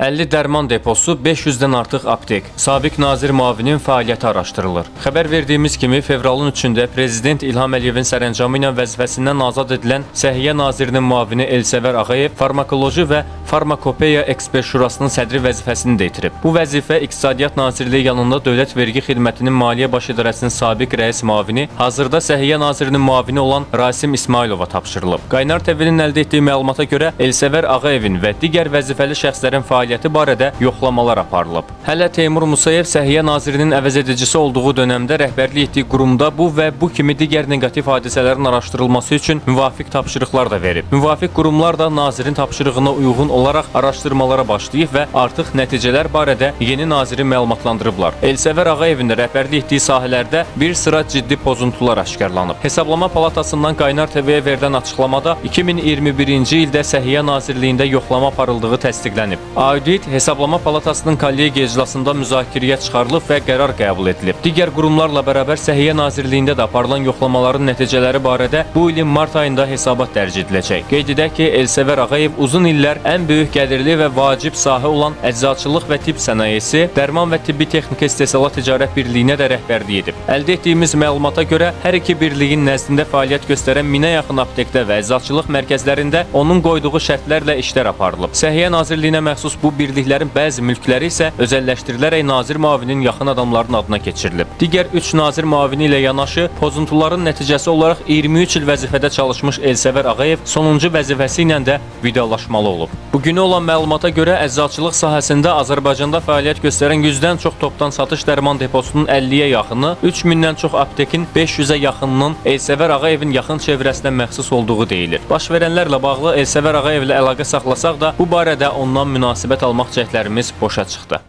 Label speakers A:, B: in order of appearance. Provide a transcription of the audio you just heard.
A: 50 dərman deposu, 500-dən artıq aptek. Sabiq nazir müavinin fəaliyyəti araşdırılır. Xəbər verdiyimiz kimi fevralın 3-də prezident İlham Əliyevin sərəncamı ilə vəzifəsindən azad edilən Səhiyyə nazirinin müavini Elsəvər Ağayev farmakoloji və farmakopeya ekspert şurasının sədri vəzifəsini də itirib. Bu vəzifə İqtisadiyyat Nazirliyi yanında Dövlət Vergi Xidmətinin Maliyyə Baş İdarəsinin sabiq rəis müavini, hazırda Səhiyyə nazirinin müavini olan Rasim İsmailova tapşırılıb. Qaynar TV-nin əldə etdiyi məlumata görə Elsəvər Ağayevin və digər vəzifəli şəxslərin fəaliyyəti fəaliyyəti barədə yoxlamalar aparılıb. Hələ Teymur Musayev Səhiyyə nazirinin əvəzedicisi olduğu dövrdə rəhbərlik etdiyi qurumda bu və bu kimi digər neqativ hadisələrin araşdırılması üçün müvafiq tapşırıqlar da verib. Müvafiq qurumlar da nazirin tapşırığına uyğun olaraq araşdırmalara başlayıb və artıq nəticələr barədə yeni naziri məlumatlandırıblar. Elsəvər Ağayevin də rəhbərlik etdiyi sahələrdə bir sıra ciddi pozuntular aşkarlanıb. Hesablama Palatasından Qaynar TV-yə verilən açıqlamada 2021-ci ildə Səhiyyə Nazirliyində yoxlama aparıldığı təsdiqlənib. Audit Hesablama Palatasının kollegiya iclasında müzakirəyə çıxarılıb və qərar qəbul edilib. Digər qurumlarla bərabər Səhiyyə Nazirliyində də aparılan yoxlamaların nəticələri barədə bu ilin mart ayında hesabat dərc ediləcək. Qeyd edək ki, Elsəvər Ağayev uzun illər ən böyük gəlirli və vacib sahə olan əczaçılıq və tibb sənayesi, dərman və tibbi texnika istehsalat ticarət birliyinə də rəhbərlik edib. Əldə etdiyimiz məlumata görə hər iki birliyin nəzdində fəaliyyət göstərən minə yaxın aptekdə və əczaçılıq mərkəzlərində onun qoyduğu şərtlərlə işlər aparılıb. Səhiyyə Nazirliyinə məxsus bu birliklərin bəzi mülkləri isə özəlləşdirilərək nazir müavinin yaxın adamların adına keçirilib. Digər 3 nazir müavini ilə yanaşı pozuntuların nəticəsi olaraq 23 il vəzifədə çalışmış Elsəvər Ağayev sonuncu vəzifəsi ilə də vidalaşmalı olub. Bugünə olan məlumata görə əczaçılıq sahəsində Azərbaycanda fəaliyyət göstərən 100-dən çox topdan satış dərman deposunun 50-yə yaxını, 3000-dən çox aptekin 500-ə yaxınının Elsəvər Ağayevin yaxın çevrəsinə məxsus olduğu deyilir. Baş verənlərlə bağlı Elsəvər Ağayevlə əlaqə saxlasaq da, bu barədə ondan münasibət almaq cəhdlərimiz boşa çıxdı.